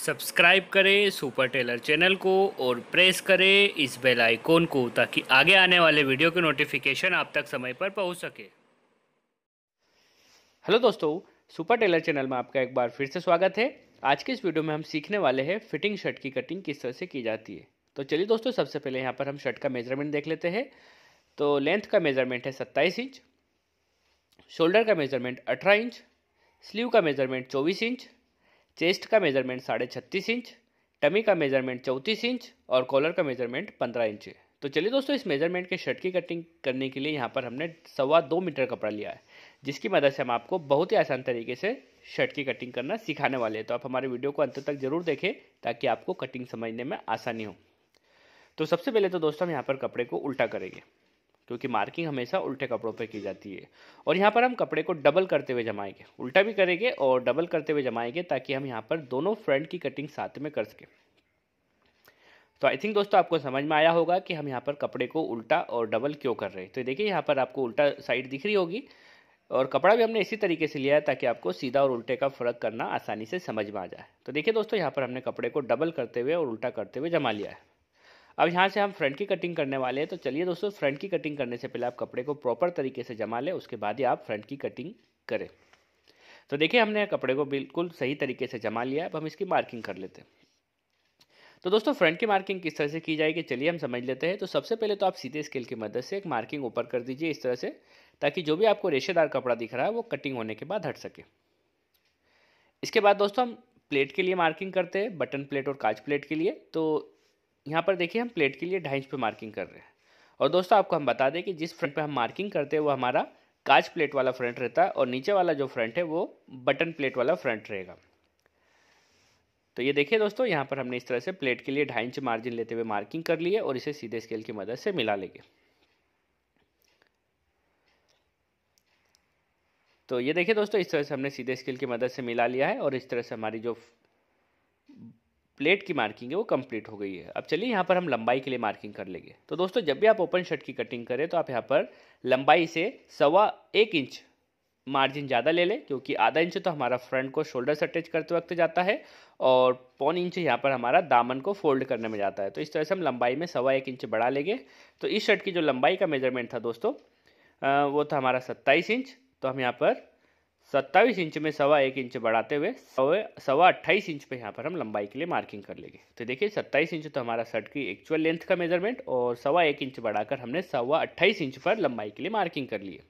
Subscribe करें super Taylor channel को और प्रेस करें इस बेल आइकॉन को ताकि आगे आने वाले वीडियो के नोटिफिकेशन आप तक समय पर पहुँच सके। हेलो दोस्तों, सुपर टेलर चैनल में आपका एक बार फिर से स्वागत है। आज के इस वीडियो में हम सीखने वाले हैं फिटिंग शर्ट की कटिंग किस तरह से की जाती है। तो चलिए दोस्तों, सबसे पहले यहाँ पर हम शर्ट का मेज़रमेंट देख लेते हैं। तो लेंथ का मेज़रमेंट है सत्ताईस इंच, शोल्डर का मेज़रमेंट अठारह इंच, स्लीव का मेज़रमेंट चौबीस इंच चेस्ट का मेज़रमेंट साढ़े छत्तीस इंच, टमी का मेज़रमेंट चौंतीस इंच और कॉलर का मेज़रमेंट पंद्रह इंच है। तो चलिए दोस्तों, इस मेज़रमेंट के शर्ट की कटिंग करने के लिए यहाँ पर हमने सवा दो मीटर कपड़ा लिया है, जिसकी मदद से हम आपको बहुत ही आसान तरीके से शर्ट की कटिंग करना सिखाने वाले हैं। तो आप हमारे वीडियो को अंत तक ज़रूर देखें, ताकि आपको कटिंग समझने में आसानी हो। तो सबसे पहले तो दोस्तों हम यहाँ पर कपड़े को उल्टा करेंगे। क्योंकि मार्किंग हमेशा उल्टे कपड़ों पे की जाती है। और यहाँ पर हम कपड़े को डबल करते हुए जमाएँगे। उल्टा भी करेंगे और डबल करते हुए जमाएँगे ताकि हम यहाँ पर दोनों फ्रंट की कटिंग साथ में कर सकें। तो आई थिंक दोस्तों आपको समझ में आया होगा कि हम यहाँ पर कपड़े को उल्टा और डबल क्यों कर रहे हैं। तो देखिए यहाँ पर आपको उल्टा साइड दिख रही होगी और कपड़ा भी हमने इसी तरीके से लिया है ताकि आपको सीधा और उल्टे का फ़र्क करना आसानी से समझ में आ जाए। तो देखिए दोस्तों यहाँ पर हमने कपड़े को डबल करते हुए और उल्टा करते हुए जमा लिया है। अब यहाँ से हम फ्रंट की कटिंग करने वाले हैं तो चलिए दोस्तों फ्रंट की कटिंग करने से पहले आप कपड़े को प्रॉपर तरीके से जमा लें, उसके बाद ही आप फ्रंट की कटिंग करें। तो देखिए, हमने कपड़े को बिल्कुल सही तरीके से जमा लिया अब हम इसकी मार्किंग कर लेते हैं। तो दोस्तों फ्रंट की मार्किंग किस तरह से की जाएगी, चलिए हम समझ लेते हैं। तो सबसे पहले तो आप सीधे स्केल की मदद से एक मार्किंग ऊपर कर दीजिए इस तरह से, ताकि जो भी आपको रेशेदार कपड़ा दिख रहा है, वो कटिंग होने के बाद हट सके। इसके बाद दोस्तों, हम प्लेट के लिए मार्किंग करते हैं बटन प्लेट और काज प्लेट के लिए। तो यहाँ पर देखिए, हम प्लेट के लिए ढाई इंच पे मार्किंग कर रहे हैं। और दोस्तों, आपको हम बता दें कि जिस फ्रंट पे हम मार्किंग करते हैं, वो हमारा काज प्लेट वाला फ्रंट रहता है और नीचे वाला जो फ्रंट है, वो बटन प्लेट वाला फ्रंट रहेगा। तो ये देखिए दोस्तों, यहाँ पर हमने इस तरह से प्लेट के लिए ढाई इंच मार्जिन लेते हुए मार्किंग कर ली है और इसे सीधे स्केल की मदद से मिला लेंगे। तो ये देखिए दोस्तों, इस तरह से हमने सीधे स्केल की मदद से मिला लिया है और इस तरह से हमारी जो प्लेट की मार्किंग है, वो कंप्लीट हो गई है। अब चलिए यहाँ पर हम लंबाई के लिए मार्किंग कर लेंगे। तो दोस्तों, जब भी आप ओपन शर्ट की कटिंग करें तो आप यहाँ पर लंबाई से सवा एक इंच मार्जिन ज़्यादा ले लें, क्योंकि आधा इंच तो हमारा फ्रंट को शोल्डर से अटैच करते वक्त जाता है, और पौन इंच यहाँ पर हमारा दामन को फोल्ड करने में जाता है। तो इस तरह से हम लंबाई में सवा एक इंच बढ़ा लेंगे। तो इस शर्ट की जो लंबाई का मेज़रमेंट था दोस्तों वो था हमारा सत्ताईस इंच। तो हम यहाँ पर सत्ताईस इंच में सवा एक इंच बढ़ाते हुए सवा सवा अट्ठाईस इंच पे यहाँ पर हम लंबाई के लिए मार्किंग कर लेंगे। तो देखिए, सत्ताईस इंच तो हमारा शर्ट की एक्चुअल लेंथ का मेज़रमेंट और सवा एक इंच बढ़ाकर हमने सवा अट्ठाईस इंच पर लंबाई के लिए मार्किंग कर लिए।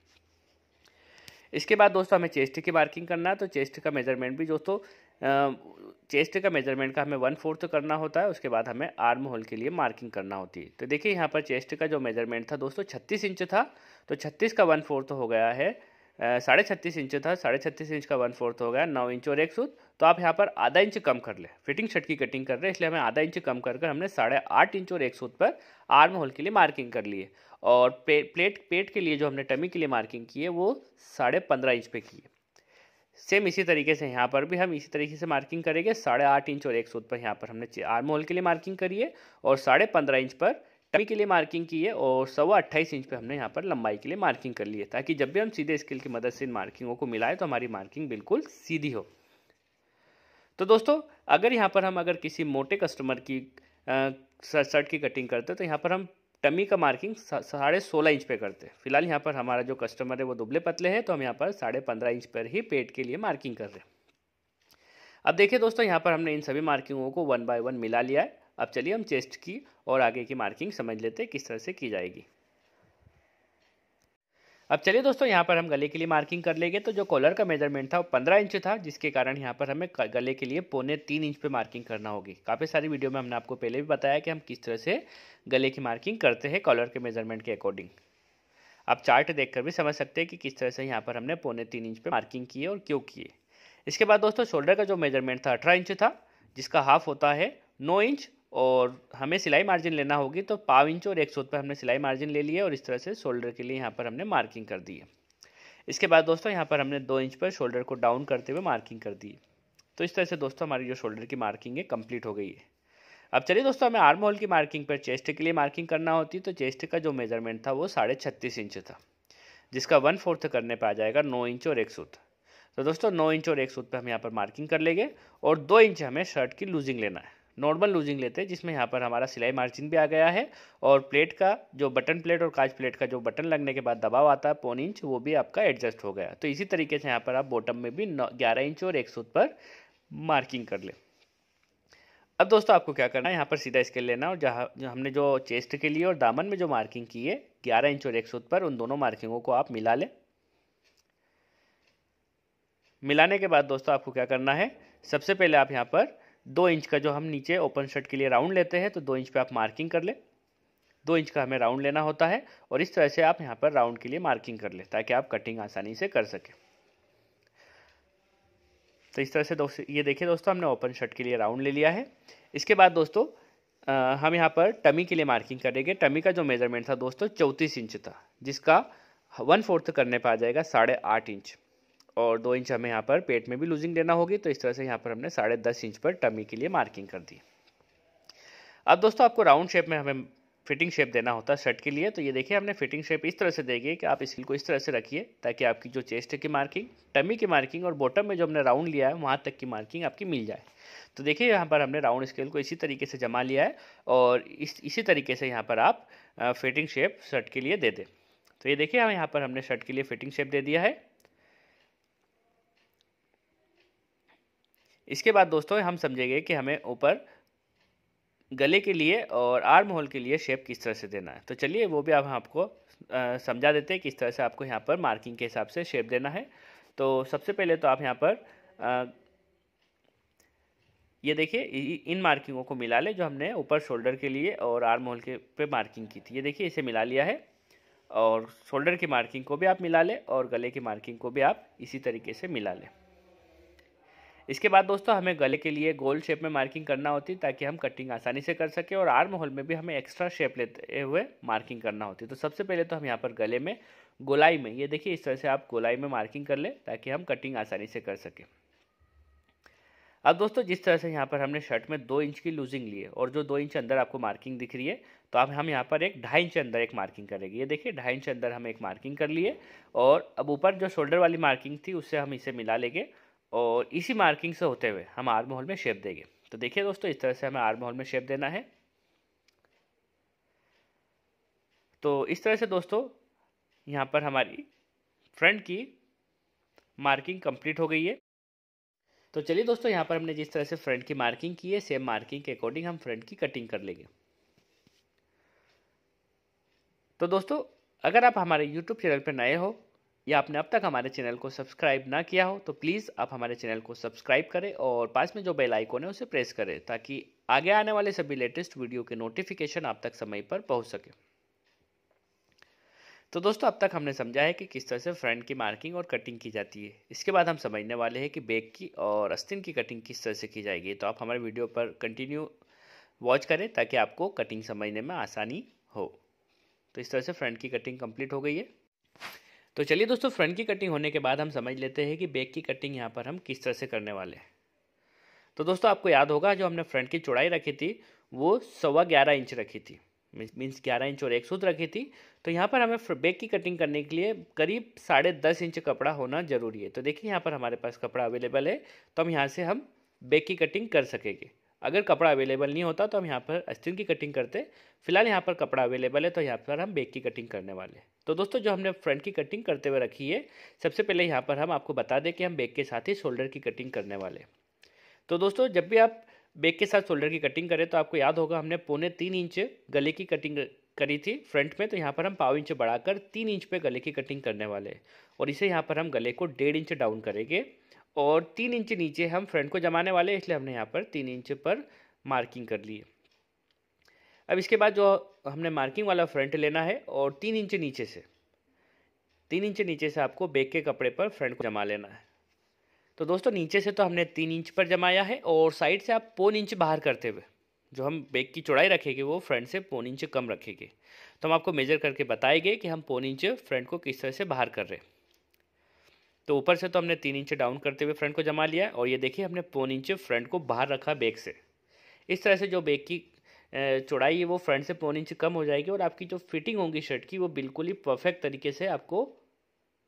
इसके बाद दोस्तों हमें चेस्ट की मार्किंग करना है तो चेस्ट का मेज़रमेंट भी दोस्तों चेस्ट का मेज़रमेंट का हमें वन फोर्थ करना होता है, उसके बाद हमें आर्म होल के लिए मार्किंग करना होती है। तो देखिए, यहाँ पर चेस्ट का जो मेज़रमेंट था दोस्तों, छत्तीस इंच था तो छत्तीस का वन फोर्थ हो गया है। साढ़े छत्तीस इंच था साढ़े छत्तीस इंच का वन फोर्थ हो गया नौ इंच और एक सूत। तो आप यहाँ पर आधा इंच कम कर ले। फिटिंग शर्ट की कटिंग कर रहे हैं इसलिए हमें आधा इंच कम कर कर हमने साढ़े आठ इंच और एक सूत पर आर्म होल के लिए मार्किंग कर लिए और पे, प्लेट पेट के लिए जो हमने टमी के लिए मार्किंग की है वो साढ़े पंद्रह इंच पे की है। सेम इसी तरीके से यहाँ पर भी हम इसी तरीके से मार्किंग करेंगे। साढ़े आठ इंच और एक सूत पर यहाँ पर हमने आर्म होल के लिए मार्किंग करी है और साढ़े पंद्रह इंच पर टमी के लिए मार्किंग की है और सवा अट्ठाईस इंच पे हमने यहाँ पर लंबाई के लिए मार्किंग कर ली है। ताकि जब भी हम सीधे स्केल की मदद से इन मार्किंगों को मिलाएँ तो हमारी मार्किंग बिल्कुल सीधी हो। तो दोस्तों, अगर यहाँ पर हम अगर किसी मोटे कस्टमर की शर्ट की कटिंग करते तो यहाँ पर हम टमी का मार्किंग साढ़े सोलह इंच पे करते हैं। फ़िलहाल यहाँ पर हमारा जो कस्टमर है वो दुबले पतले हैं तो हम यहाँ पर साढ़े पंद्रह इंच पर ही पेट के लिए मार्किंग कर रहे हैं। अब देखिए दोस्तों, यहाँ पर हमने इन सभी मार्किंगों को वन बाय वन मिला लिया है। अब चलिए हम चेस्ट की और आगे की मार्किंग समझ लेते हैं किस तरह से की जाएगी। अब चलिए दोस्तों, यहाँ पर हम गले के लिए मार्किंग कर लेंगे। तो जो कॉलर का मेज़रमेंट था वो पंद्रह इंच था, जिसके कारण यहाँ पर हमें गले के लिए पौने तीन इंच पे मार्किंग करना होगी। काफ़ी सारी वीडियो में हमने आपको पहले भी बताया कि हम किस तरह से गले की मार्किंग करते हैं कॉलर के मेज़रमेंट के अकॉर्डिंग आप चार्ट देखकर भी समझ सकते हैं कि किस तरह से यहाँ पर हमने पौने तीन इंच पे मार्किंग की और क्यों किए इसके बाद दोस्तों शोल्डर का जो मेज़रमेंट था अठारह इंच था, जिसका हाफ़ होता है नौ इंच और हमें सिलाई मार्जिन लेना होगी तो पाव इंच और एक सूत पर हमने सिलाई मार्जिन ले लिया और इस तरह से शोल्डर के लिए यहाँ पर हमने मार्किंग कर दी है। इसके बाद दोस्तों यहाँ पर हमने दो इंच पर शोल्डर को डाउन करते हुए मार्किंग कर दी। तो इस तरह से दोस्तों हमारी जो शोल्डर की मार्किंग है कंप्लीट हो गई है। अब चलिए दोस्तों हमें आर्म होल की मार्किंग पर चेस्ट के लिए मार्किंग करना होती तो चेस्ट का जो मेज़रमेंट था वो साढ़े छत्तीस इंच था, जिसका वन फोर्थ करने पर आ जाएगा नौ इंच और एक सूत तो दोस्तों नौ इंच और एक सूत पे हम यहाँ पर मार्किंग कर लेंगे और दो इंच हमें शर्ट की लूजिंग लेना है। नॉर्मल लूजिंग लेते हैं, जिसमें यहाँ पर हमारा सिलाई मार्जिन भी आ गया है और प्लेट का जो बटन प्लेट और काज प्लेट का जो बटन लगने के बाद दबाव आता है, पौन इंच, वो भी आपका एडजस्ट हो गया। तो इसी तरीके से यहाँ पर आप बॉटम में भी ग्यारह इंच और एक सूत पर मार्किंग कर ले। अब दोस्तों, आपको क्या करना है? यहाँ पर सीधा स्केल लेना और जहाँ हमने जो चेस्ट के लिए और दामन में जो मार्किंग की है, ग्यारह इंच और एक सूत पर उन दोनों मार्किंगों को आप मिला लें। मिलाने के बाद दोस्तों, आपको क्या करना है? सबसे पहले आप यहाँ पर दो इंच का जो हम नीचे ओपन शर्ट के लिए राउंड लेते हैं तो दो इंच पे आप मार्किंग कर ले। दो इंच का हमें राउंड लेना होता है और इस तरह से आप यहाँ पर राउंड के लिए मार्किंग कर ले ताकि आप कटिंग आसानी से कर सकें। तो इस तरह से दोस्तों ये देखिए दोस्तों हमने ओपन शर्ट के लिए राउंड ले लिया है। इसके बाद दोस्तों आ, हम यहाँ पर टमी के लिए मार्किंग करेंगे टमी का जो मेज़रमेंट था दोस्तों चौंतीस इंच था जिसका वन फोर्थ करने पर आ जाएगा साढ़े आठ इंच। और दो इंच हमें यहाँ पर पेट में भी लूजिंग देना होगी तो इस तरह से यहाँ पर हमने साढ़े दस इंच पर टमी के लिए मार्किंग कर दी। अब दोस्तों, आपको राउंड शेप में हमें फिटिंग शेप देना होता है शर्ट के लिए तो ये देखिए, हमने फिटिंग शेप इस तरह से देगी कि आप स्किल को इस तरह से रखिए ताकि आपकी जो चेस्ट की मार्किंग, टमी की मार्किंग और बॉटम में जो हमने राउंड लिया है, वहाँ तक की मार्किंग आपकी मिल जाए। तो देखिए, यहाँ पर हमने राउंड स्केल को इसी तरीके से जमा लिया है और इस, इसी तरीके से यहाँ पर आप फिटिंग शेप शर्ट के लिए दे दें। तो ये देखिए, हम यहाँ पर हमने शर्ट के लिए फिटिंग शेप दे दिया है। इसके बाद दोस्तों हम समझेंगे कि हमें ऊपर गले के लिए और आर्म होल के लिए शेप किस तरह से देना है। तो चलिए वो भी आप आपको समझा देते हैं किस तरह से आपको यहाँ पर मार्किंग के हिसाब से शेप देना है। तो सबसे पहले तो आप यहाँ पर आ, ये देखिए इन मार्किंगों को मिला ले जो हमने ऊपर शोल्डर के लिए और आर्म होल के पे मार्किंग की थी। ये देखिए इसे मिला लिया है और शोल्डर की मार्किंग को भी आप मिला लें और गले की मार्किंग को भी आप इसी तरीके से मिला लें। इसके बाद दोस्तों हमें गले के लिए गोल शेप में मार्किंग करना होती है ताकि हम कटिंग आसानी से कर सके और आर्म होल में भी हमें एक्स्ट्रा शेप लेते हुए मार्किंग करना होती। है तो सबसे पहले तो हम यहाँ पर गले में गोलाई में, ये देखिए इस तरह से आप गोलाई में मार्किंग कर ले ताकि हम कटिंग आसानी से कर सकें। अब दोस्तों जिस तरह से यहाँ पर हमने शर्ट में दो इंच की लूजिंग ली है और जो दो इंच अंदर आपको मार्किंग दिख रही है तो अब हम यहाँ पर एक ढाई इंच अंदर एक मार्किंग करेंगे। ये देखिए ढाई इंच अंदर हम एक मार्किंग कर लिए और अब ऊपर जो शोल्डर वाली मार्किंग थी, उससे हम इसे मिला लेंगे। और इसी मार्किंग से होते हुए हम आर्म होल में शेप देंगे। तो देखिए दोस्तों, इस तरह से हमें आर्म होल में शेप देना है। तो इस तरह से दोस्तों, यहाँ पर हमारी फ्रंट की मार्किंग कंप्लीट हो गई है। तो चलिए दोस्तों, यहाँ पर हमने जिस तरह से फ्रंट की मार्किंग की है सेम मार्किंग के अकॉर्डिंग हम फ्रंट की कटिंग कर लेंगे। तो दोस्तों, अगर आप हमारे यूट्यूब चैनल पर नए हो या आपने अब तक हमारे चैनल को सब्सक्राइब ना किया हो तो प्लीज़ आप हमारे चैनल को सब्सक्राइब करें और पास में जो बेल आइकन है उसे प्रेस करें ताकि आगे आने वाले सभी लेटेस्ट वीडियो के नोटिफिकेशन आप तक समय पर पहुँच सके। तो दोस्तों, अब तक हमने समझा है कि किस तरह से फ्रंट की मार्किंग और कटिंग की जाती है। इसके बाद हम समझने वाले हैं कि बैक की और अस्तिन की कटिंग किस तरह से की जाएगी। तो आप हमारे वीडियो पर कंटिन्यू वॉच करें ताकि आपको कटिंग समझने में आसानी हो। तो इस तरह से फ्रंट की कटिंग कंप्लीट हो गई है। तो चलिए दोस्तों फ्रंट की कटिंग होने के बाद हम समझ लेते हैं कि बैक की कटिंग यहाँ पर हम किस तरह से करने वाले हैं। तो दोस्तों, आपको याद होगा, जो हमने फ्रंट की चौड़ाई रखी थी, वो सवा ग्यारह इंच रखी थी। मीन्स ग्यारह इंच और एक सूत्र रखी थी। तो यहाँ पर हमें बैक की कटिंग करने के लिए करीब साढ़े दस इंच कपड़ा होना ज़रूरी है। तो देखिए, यहाँ पर हमारे पास कपड़ा अवेलेबल है। तो हम यहाँ से हम बैक की कटिंग कर सकेंगे। अगर कपड़ा अवेलेबल नहीं होता तो हम यहाँ पर अस्तिन की कटिंग करते फ़िलहाल यहाँ पर कपड़ा अवेलेबल है तो यहाँ पर हम बैक की कटिंग करने वाले तो दोस्तों, जो हमने फ्रंट की कटिंग करते हुए रखी है, सबसे पहले यहाँ पर हम आपको बता दें कि हम बैक के साथ ही शोल्डर की कटिंग करने वाले तो दोस्तों, जब भी आप बैक के साथ शोल्डर की कटिंग करें तो आपको याद होगा, हमने पौने तीन इंच गले की कटिंग करी थी फ्रंट में तो यहाँ पर हम पाव इंच बढ़ाकर तीन इंच पे गले की कटिंग करने वाले हैं। और इसे यहाँ पर हम गले को डेढ़ इंच डाउन करेंगे। और तीन इंच नीचे हम फ्रंट को जमाने वाले इसलिए हमने यहाँ पर तीन इंच पर मार्किंग कर ली अब इसके बाद जो हमने मार्किंग वाला फ्रंट लेना है और तीन इंच नीचे से, तीन इंच नीचे से आपको बैक के कपड़े पर फ्रंट को जमा लेना है। तो दोस्तों, नीचे से तो हमने तीन इंच पर जमाया है और साइड से आप पौन इंच बाहर करते हुए, जो हम बैक की चौड़ाई रखेंगे, वो फ्रंट से पौन इंच कम रखेंगे। तो हम आपको मेजर करके बताएँगे कि हम पौन इंच फ्रंट को किस तरह से बाहर कर रहे हैं। तो ऊपर से तो हमने तीन इंच डाउन करते हुए फ्रंट को जमा लिया और ये देखिए हमने पौन इंच फ्रंट को बाहर रखा बैक से। इस तरह से जो बैग की चौड़ाई है वो फ्रंट से पौन इंच कम हो जाएगी और आपकी जो फिटिंग होगी शर्ट की वो बिल्कुल ही परफेक्ट तरीके से आपको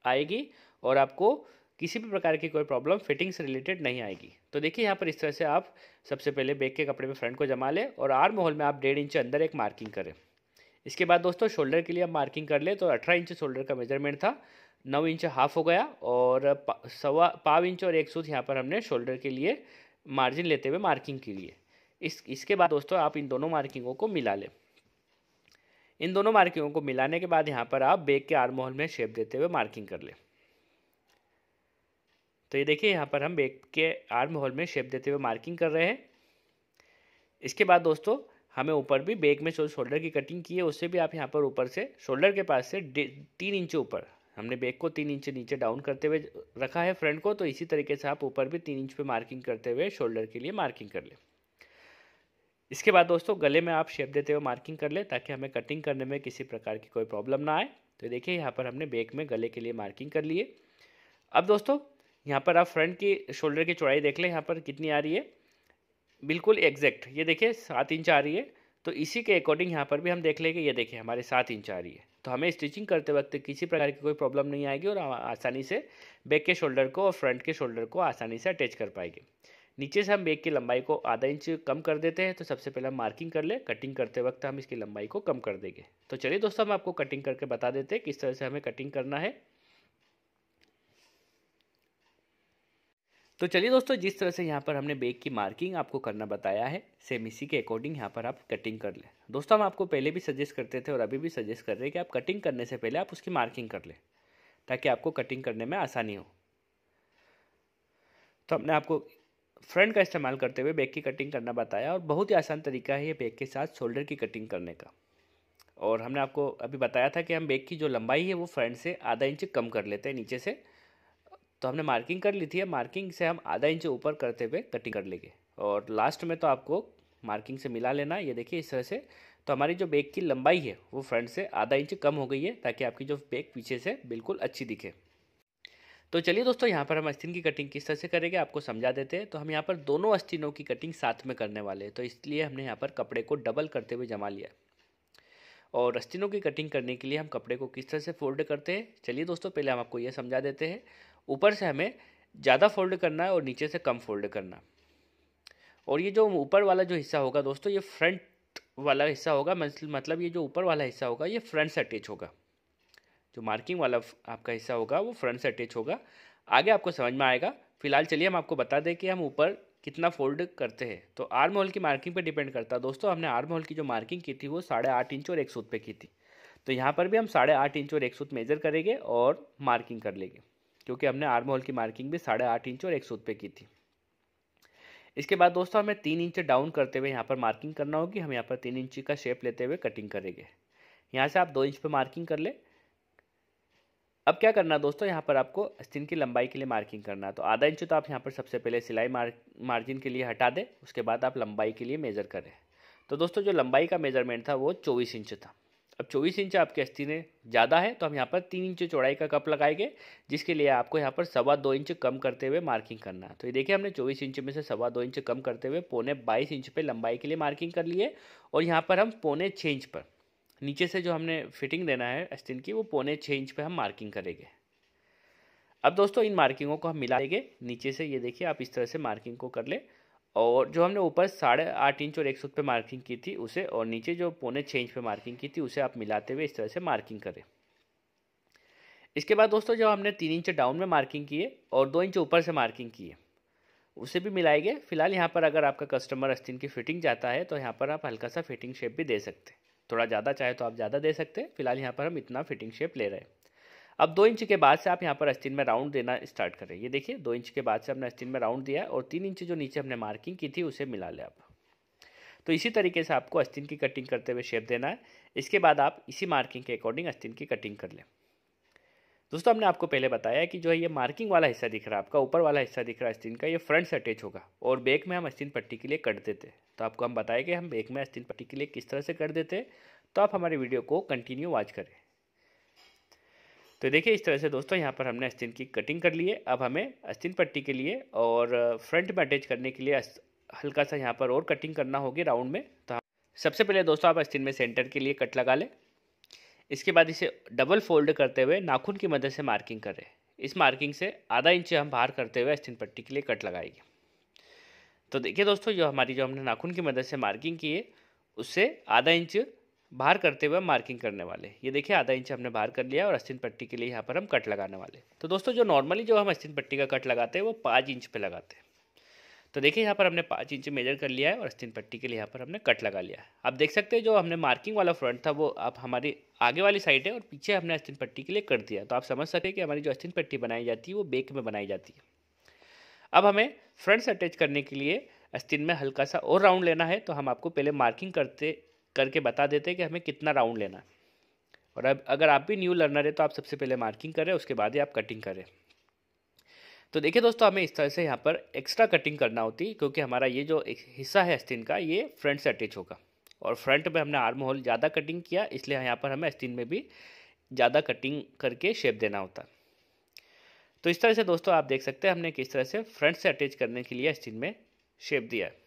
आएगी और आपको किसी भी प्रकार की कोई प्रॉब्लम फिटिंग से रिलेटेड नहीं आएगी। तो देखिए यहाँ पर इस तरह से आप सबसे पहले बैग के कपड़े में फ्रंट को जमा लें और आर्म होल में आप डेढ़ इंच अंदर एक मार्किंग करें। इसके बाद दोस्तों शोल्डर के लिए आप मार्किंग कर ले तो अठारह इंच शोल्डर का मेज़रमेंट था। नौ इंच हाफ़ हो गया और सवा, पाव इंच और एक सूत यहाँ पर हमने शोल्डर के लिए मार्जिन लेते हुए मार्किंग के लिए। इस, इसके बाद दोस्तों आप इन दोनों मार्किंगों को मिला लें। इन दोनों मार्किंगों को मिलाने के बाद यहाँ पर आप बेग के आर्म होल में शेप देते हुए मार्किंग कर लें। तो ये देखिए यहाँ पर हम बेग के आर्म होल में शेप देते हुए मार्किंग कर रहे हैं। इसके बाद दोस्तों हमें ऊपर भी बेग में जो शोल्डर की कटिंग की है, उससे भी आप यहाँ पर ऊपर से, शोल्डर के पास से तीन इंच ऊपर हमने बेग को तीन इंच नीचे डाउन करते हुए रखा है फ्रंट को तो इसी तरीके से आप ऊपर भी तीन इंच पे मार्किंग करते हुए शोल्डर के लिए मार्किंग कर ले। इसके बाद दोस्तों, गले में आप शेप देते हुए मार्किंग कर ले ताकि हमें कटिंग करने में किसी प्रकार की कोई प्रॉब्लम ना आए। तो देखिए, यहाँ पर हमने बेग में गले के लिए मार्किंग कर लिए। अब दोस्तों, यहाँ पर आप फ्रंट की शोल्डर की चौड़ाई देख लें। यहाँ पर कितनी आ रही है? बिल्कुल एग्जैक्ट ये देखिए, सात इंच आ रही है। तो इसी के अकॉर्डिंग यहाँ पर भी हम देख लेंगे। ये देखिए, हमारे सात इंच आ रही है। तो हमें स्टिचिंग करते वक्त किसी प्रकार की कोई प्रॉब्लम नहीं आएगी और आसानी से बैक के शोल्डर को और फ्रंट के शोल्डर को आसानी से अटैच कर पाएँगे। नीचे से हम बैग की लंबाई को आधा इंच कम कर देते हैं तो सबसे पहले हम मार्किंग कर ले। कटिंग करते वक्त हम इसकी लंबाई को कम कर देंगे। तो चलिए दोस्तों, हम आपको कटिंग करके बता देते हैं किस तरह से हमें कटिंग करना है। तो चलिए दोस्तों, जिस तरह से यहाँ पर हमने बेग की मार्किंग आपको करना बताया है सेम इसी के अकॉर्डिंग यहाँ पर आप कटिंग कर लें। दोस्तों, हम आपको पहले भी सजेस्ट करते थे और अभी भी सजेस्ट कर रहे हैं कि आप कटिंग करने से पहले आप उसकी मार्किंग कर लें, ताकि आपको कटिंग करने में आसानी हो। तो हमने आपको फ्रंट का इस्तेमाल करते हुए बैग की कटिंग करना बताया और बहुत ही आसान तरीका है ये बैग के साथ शोल्डर की कटिंग करने का। और हमने आपको अभी बताया था कि हम बैग की जो लंबाई है वो फ्रंट से आधा इंच कम कर लेते हैं, नीचे से। तो हमने मार्किंग कर ली थी मार्किंग से हम आधा इंच ऊपर करते हुए कटिंग कर लेंगे। और लास्ट में तो आपको मार्किंग से मिला लेना, ये देखिए इस तरह से। तो हमारी जो बैग की लंबाई है, वो फ्रंट से आधा इंच कम हो गई है, ताकि आपकी जो बैग पीछे से बिल्कुल अच्छी दिखे। तो चलिए दोस्तों, यहाँ पर हम अस्तिन की कटिंग किस तरह से करेंगे, आपको समझा देते हैं। तो हम यहाँ पर दोनों अस्तिनों की कटिंग साथ में करने वाले हैं। तो इसलिए हमने यहाँ पर कपड़े को डबल करते हुए जमा लिया और अस्तिनों की कटिंग करने के लिए हम कपड़े को किस तरह से फोल्ड करते हैं, चलिए दोस्तों, पहले हम आपको यह समझा देते हैं। ऊपर से हमें ज़्यादा फोल्ड करना है और नीचे से कम फोल्ड करना और ये जो ऊपर वाला जो हिस्सा होगा दोस्तों, ये फ्रंट वाला हिस्सा होगा मतलब ये जो ऊपर वाला हिस्सा होगा, ये फ्रंट से अटैच होगा। जो मार्किंग वाला आपका हिस्सा होगा, वो फ्रंट से अटैच होगा। आगे आपको समझ में आएगा। फ़िलहाल चलिए हम आपको बता दें कि हम ऊपर कितना फोल्ड करते हैं। तो आर्म होल की मार्किंग पे डिपेंड करता है। दोस्तों, हमने आर्म होल की जो मार्किंग की थी, वो साढ़े आठ इंच और एक सूत पे की थी। तो यहाँ पर भी हम साढ़े आठ इंच और एक सूत मेजर करेंगे और मार्किंग कर लेंगे। क्योंकि हमने आर्म होल की मार्किंग भी साढ़े आठ इंच और एक सूत पे की थी। इसके बाद दोस्तों, हमें तीन इंच डाउन करते हुए यहाँ पर मार्किंग करना होगी। हम यहाँ पर तीन इंच का शेप लेते हुए कटिंग करेंगे। यहाँ से आप दो इंच पे मार्किंग कर ले। अब क्या करना दोस्तों, यहाँ पर आपको स्टिन की लंबाई के लिए मार्किंग करना है। तो आधा इंच तो आप यहाँ पर सबसे पहले सिलाई मार मार्जिन के लिए हटा दें। उसके बाद आप लंबाई के लिए मेज़र करें। तो दोस्तों, जो लंबाई का मेज़रमेंट था वो चौबीस इंच था। अब चौबीस इंच आपके अस्तीने ज़्यादा है तो हम यहाँ पर तीन इंच चौड़ाई का कप लगाएँगे, जिसके लिए आपको यहाँ पर सवा दो इंच कम करते हुए मार्किंग करना है। तो ये देखिए हमने चौबीस इंच में से सवा दो इंच कम करते हुए पौने बाईस इंच पे लंबाई के लिए मार्किंग कर लिए, और यहाँ पर हम पौने छः इंच पर, नीचे से जो हमने फिटिंग देना है अस्तिन की, वो पौने छः इंच पर हम मार्किंग करेंगे। अब दोस्तों इन मार्किंगों को हम मिला नीचे से ये देखिए आप इस तरह से मार्किंग को कर ले और जो हमने ऊपर साढ़े आठ इंच और एक सूत पे मार्किंग की थी, उसे और नीचे जो पौने छः इंच पे मार्किंग की थी, उसे आप मिलाते हुए इस तरह से मार्किंग करें। इसके बाद दोस्तों जो हमने तीन इंच डाउन में मार्किंग की है और दो इंच ऊपर से मार्किंग की है उसे भी मिलाएँगे फ़िलहाल यहाँ पर अगर आपका कस्टमर अस्तिन की फिटिंग जाता है तो यहाँ पर आप हल्का सा फिटिंग शेप भी दे सकते हैं। थोड़ा ज़्यादा चाहे तो आप ज़्यादा दे सकते हैं। फ़िलहाल यहाँ पर हम इतना फिटिंग शेप ले रहे हैं। अब दो इंच के बाद से आप यहाँ पर अस्तिन में राउंड देना स्टार्ट करें। ये देखिए, दो इंच के बाद से हमने अस्तिन में राउंड दिया और तीन इंच जो नीचे हमने मार्किंग की थी, उसे मिला लें आप। तो इसी तरीके से आपको अस्तिन की कटिंग करते हुए शेप देना है। इसके बाद आप इसी मार्किंग के अकॉर्डिंग अस्तिन की कटिंग कर लें। दोस्तों, हमने आपको पहले बताया कि जो है ये मार्किंग वाला हिस्सा दिख रहा है, आपका ऊपर वाला हिस्सा दिख रहा है अस्तिन का, ये फ्रंट से अटैच होगा और बैक में हम अस्तिन पट्टी के लिए कट देते तो आपको हम बताए कि हम बैक में अस्तिन पट्टी के लिए किस तरह से कट देते तो आप हमारे वीडियो को कंटिन्यू वॉच करें। तो देखिए, इस तरह से दोस्तों यहाँ पर हमने अस्तिन की कटिंग कर ली है। अब हमें अस्तिन पट्टी के लिए और फ्रंट में अटैच करने के लिए हल्का सा यहाँ पर और कटिंग करना होगी राउंड में। तो सबसे पहले दोस्तों आप अस्तिन में सेंटर के लिए कट लगा लें। इसके बाद इसे डबल फोल्ड करते हुए नाखून की मदद से मार्किंग करें। इस मार्किंग से आधा इंच हम बाहर करते हुए अस्तिन पट्टी के लिए कट लगाएँगे। तो देखिए दोस्तों जो हमारी जो हमने नाखून की मदद से मार्किंग की है, उससे आधा इंच बाहर करते हुए मार्किंग करने वाले ये देखिए, आधा इंच हमने बाहर कर लिया और अस्तिन पट्टी के लिए यहाँ पर हम कट लगाने वाले तो दोस्तों, जो नॉर्मली जो हम अस्तिन पट्टी का कट लगाते हैं, वो पाँच इंच पे लगाते हैं। तो देखिए, यहाँ पर हमने पाँच इंच मेजर कर लिया है और अस्तिन पट्टी के लिए यहाँ पर हमने कट लगा लिया है। आप देख सकते हैं, जो हमने मार्किंग वाला फ्रंट था, वो आप हमारी आगे वाली साइड है और पीछे हमने अस्तिन पट्टी के लिए कर दिया तो आप समझ सकते कि हमारी जो अस्थिन पट्टी बनाई जाती है, वो बेक में बनाई जाती है। अब हमें फ्रंट से अटैच करने के लिए अस्तिन में हल्का सा और राउंड लेना है। तो हम आपको पहले मार्किंग करते करके बता देते हैं कि हमें कितना राउंड लेना है। और अब अगर आप भी न्यू लर्नर है तो आप सबसे पहले मार्किंग करें, उसके बाद ही आप कटिंग करें। तो देखिए दोस्तों, हमें इस तरह से यहाँ पर एक्स्ट्रा कटिंग करना होती है क्योंकि हमारा ये जो हिस्सा है अस्तिन का, ये फ्रंट से अटैच होगा। और फ्रंट में हमने आर्म होल ज़्यादा कटिंग किया, इसलिए यहाँ पर हमें अस्तिन में भी ज़्यादा कटिंग करके शेप देना होता। तो इस तरह से दोस्तों, आप देख सकते हैं, हमने किस तरह से फ्रंट से अटैच करने के लिए अस्तिन में शेप दिया है।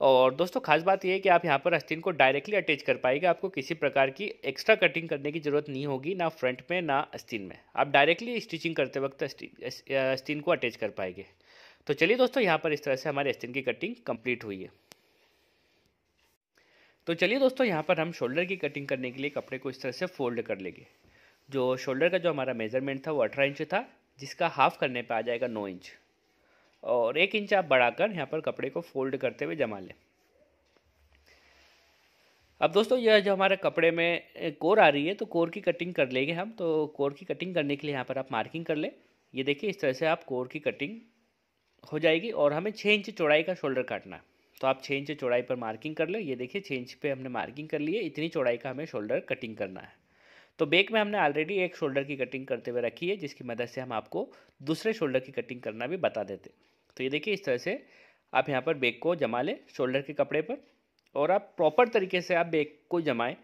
और दोस्तों, खास बात यह है कि आप यहाँ पर अस्तिन को डायरेक्टली अटैच कर पाएँगे। आपको किसी प्रकार की एक्स्ट्रा कटिंग करने की ज़रूरत नहीं होगी, ना फ्रंट में, ना अस्तिन में। आप डायरेक्टली स्टिचिंग करते वक्त अस्तिन को अटैच कर पाएँगे। तो चलिए दोस्तों, यहाँ पर इस तरह से हमारे अस्तिन की कटिंग कंप्लीट हुई है। तो चलिए दोस्तों, यहाँ पर हम शोल्डर की कटिंग करने के लिए कपड़े को इस तरह से फोल्ड कर लेंगे। जो शोल्डर का जो हमारा मेज़रमेंट था, वो अठारह इंच था, जिसका हाफ़ करने पर आ जाएगा नौ इंच। और एक इंच आप बढ़ाकर यहाँ पर कपड़े को फोल्ड करते हुए जमा लें। अब दोस्तों, यह जो हमारे कपड़े में कोर आ रही है तो कोर की कटिंग कर लेंगे हम। तो कोर की कटिंग करने के लिए यहाँ पर आप मार्किंग कर लें। ये देखिए, इस तरह से आप कोर की कटिंग हो जाएगी और हमें छः इंच चौड़ाई का शोल्डर काटना है। तो आप छः इंच चौड़ाई पर मार्किंग कर लें। ये देखिए छः इंच पे हमने मार्किंग कर ली है। इतनी चौड़ाई का हमें शोल्डर कटिंग करना है। तो बेक में हमने ऑलरेडी एक शोल्डर की कटिंग करते हुए रखी है, जिसकी मदद से हम आपको दूसरे शोल्डर की कटिंग करना भी बता देते तो ये देखिए, इस तरह से आप यहाँ पर बेक को जमा लें शोल्डर के कपड़े पर और आप प्रॉपर तरीके से आप बैग को जमाएँ।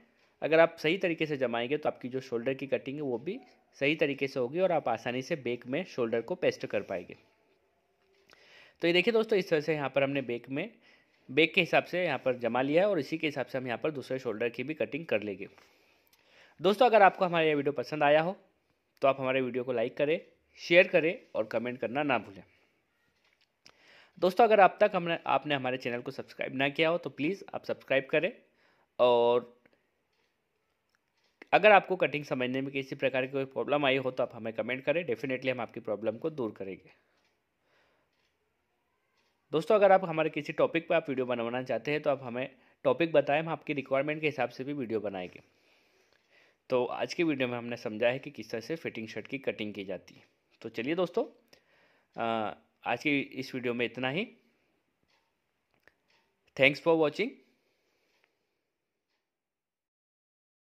अगर आप सही तरीके से जमाएँगे तो आपकी जो शोल्डर की कटिंग है, वो भी सही तरीके से होगी और आप आसानी से बेक में शोल्डर को पेस्ट कर पाएँगे। तो ये देखिए दोस्तों, इस तरह से यहाँ पर हमने बेक में बेक के हिसाब से यहाँ पर जमा लिया है और इसी के हिसाब से हम यहाँ पर दूसरे शोल्डर की भी कटिंग कर लेंगे। दोस्तों, अगर आपको हमारा ये वीडियो पसंद आया हो तो आप हमारे वीडियो को लाइक करें शेयर करें और कमेंट करना ना भूलें। दोस्तों अगर अब तक हमने आपने हमारे चैनल को सब्सक्राइब ना किया हो तो प्लीज़ आप सब्सक्राइब करें। और अगर आपको कटिंग समझने में किसी प्रकार की कोई प्रॉब्लम आई हो तो आप हमें कमेंट करें। डेफिनेटली हम आपकी प्रॉब्लम को दूर करेंगे। दोस्तों अगर आप हमारे किसी टॉपिक पर आप वीडियो बनवाना चाहते हैं तो आप हमें टॉपिक बताएँ। हम आपकी रिक्वायरमेंट के हिसाब से भी वीडियो बनाएँगे। तो आज की वीडियो में हमने समझा है कि किस तरह से फिटिंग शर्ट की कटिंग की जाती है। तो चलिए दोस्तों आ, आज की इस वीडियो में इतना ही। Thanks for watching